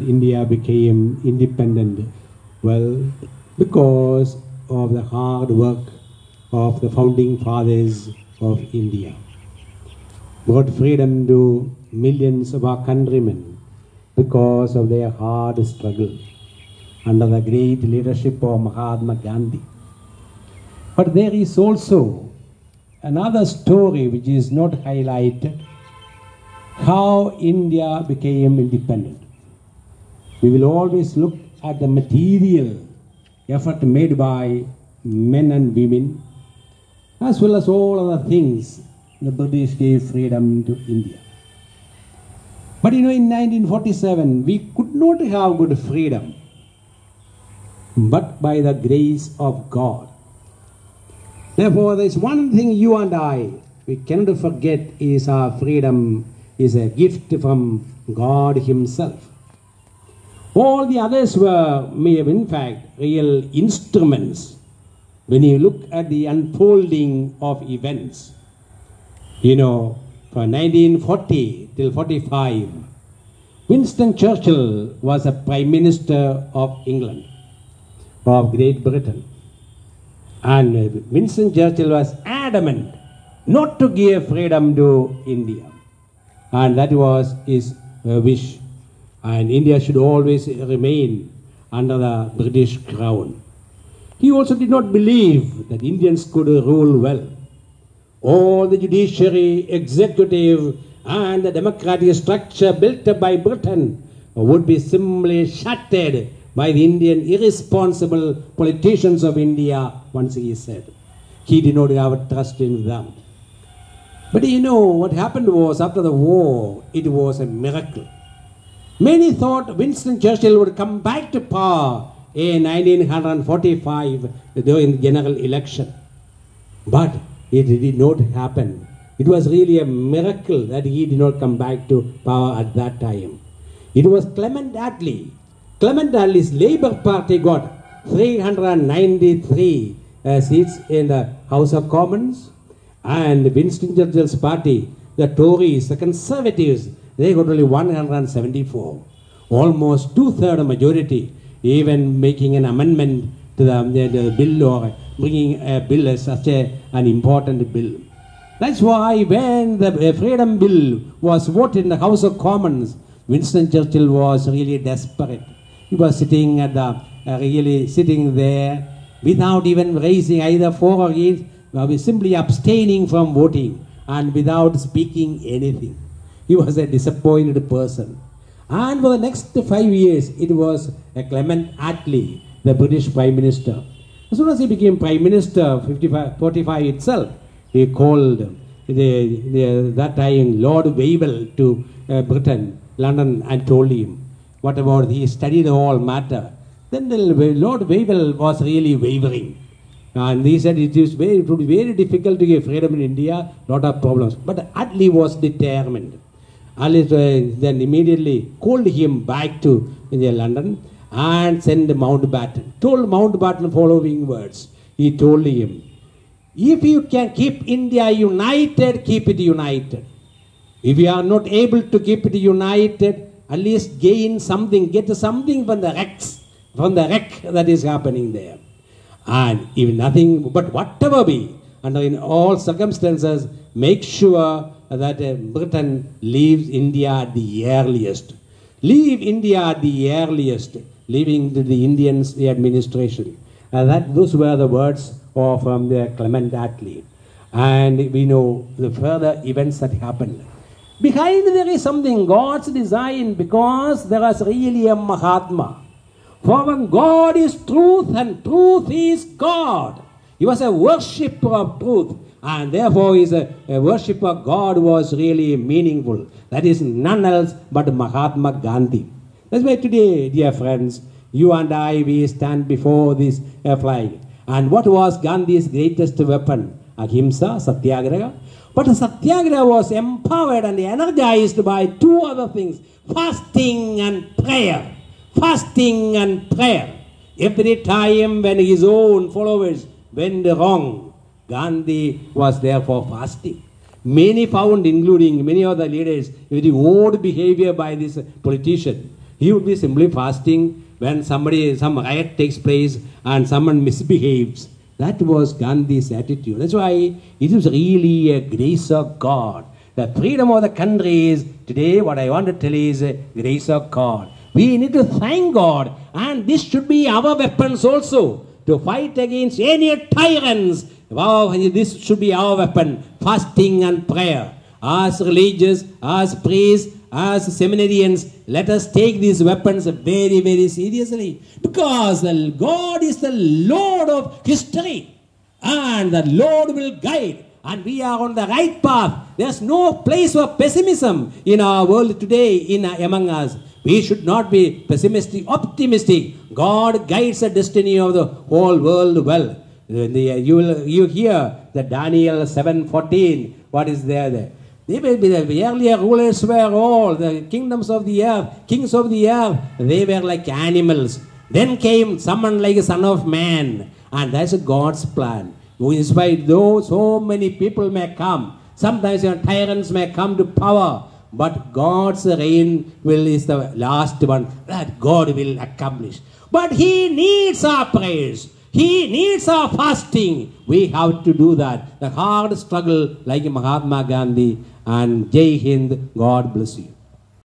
India became independent, well, because of the hard work of the founding fathers of India. Brought freedom to millions of our countrymen because of their hard struggle under the great leadership of Mahatma Gandhi. But there is also another story which is not highlighted how India became independent. We will always look at the material effort made by men and women, as well as all other things the British gave freedom to India. But you know, in 1947, we could not have good freedom, but by the grace of God. Therefore, there is one thing you and I we cannot forget is our freedom is a gift from God Himself. All the others were, in fact, real instruments when you look at the unfolding of events. You know, from 1940 till 45, Winston Churchill was a Prime Minister of England, of Great Britain. And Winston Churchill was adamant not to give freedom to India. And that was his wish. And India should always remain under the British crown. He also did not believe that Indians could rule well. All the judiciary, executive, and the democratic structure built up by Britain would be simply shattered by the Indian irresponsible politicians of India, once he said. He did not have trust in them. But you know, what happened was after the war, it was a miracle. Many thought Winston Churchill would come back to power in 1945 during the general election. But it did not happen. It was really a miracle that he did not come back to power at that time. It was Clement Attlee. Clement Attlee's Labour Party got 393 uh, seats in the House of Commons, and Winston Churchill's party, the Tories, the Conservatives, they got only 174. Almost two-third majority, even making an amendment to the, the, the bill or bringing a bill as such a, an important bill. That's why when the Freedom Bill was voted in the House of Commons, Winston Churchill was really desperate. He was sitting at the, uh, really sitting there without even raising either for or against, uh, simply abstaining from voting and without speaking anything. He was a disappointed person. And for the next five years, it was Clement Attlee, the British Prime Minister. As soon as he became Prime Minister, 55, 45 itself, he called the, the, that time Lord Wavell to uh, Britain, London, and told him, what about he studied the whole matter. Then the Lord Wavell was really wavering. And he said it is very, it would be very difficult to give freedom in India, lot of problems. But Attlee was determined. Attlee uh, then immediately called him back to London and sent Mountbatten. Told Mountbatten the following words. He told him, if you can keep India united, keep it united. If you are not able to keep it united, at least gain something, get something from the wrecks, from the wreck that is happening there. And if nothing, but whatever be, and in all circumstances, make sure that uh, Britain leaves India at the earliest. Leave India at the earliest, leaving the Indians the administration. That those were the words of um, the Clement Attlee. And we know the further events that happened. Behind there is something, God's design, because there is really a Mahatma. For when God is truth and truth is God. He was a worshipper of truth and therefore his worship of God was really meaningful. That is none else but Mahatma Gandhi. That's why today, dear friends, you and I, we stand before this uh, flag. And what was Gandhi's greatest weapon? Ahimsa, Satyagraha. But Satyagraha was empowered and energized by two other things fasting and prayer. Fasting and prayer. Every time when his own followers went wrong, Gandhi was there for fasting. Many found, including many other leaders, very odd behavior by this politician. He would be simply fasting when somebody, some riot takes place and someone misbehaves. That was Gandhi's attitude. That's why it is really a grace of God. The freedom of the country is today what I want to tell is a grace of God. We need to thank God, and this should be our weapons also to fight against any tyrants. Wow, this should be our weapon fasting and prayer. As religious, as priests, as seminarians, let us take these weapons very, very seriously because God is the Lord of history and the Lord will guide and we are on the right path. There's no place for pessimism in our world today in among us. We should not be pessimistic, optimistic. God guides the destiny of the whole world well. You will you hear the Daniel 7:14. What is there there? They will be the earlier rulers were all the kingdoms of the earth, kings of the earth. They were like animals. Then came someone like a son of man, and that's God's plan. In spite though so many people may come, sometimes your tyrants may come to power, but God's reign will is the last one that God will accomplish. But He needs our prayers. He needs our fasting. We have to do that. The hard struggle like Mahatma Gandhi and Jai Hind. God bless you.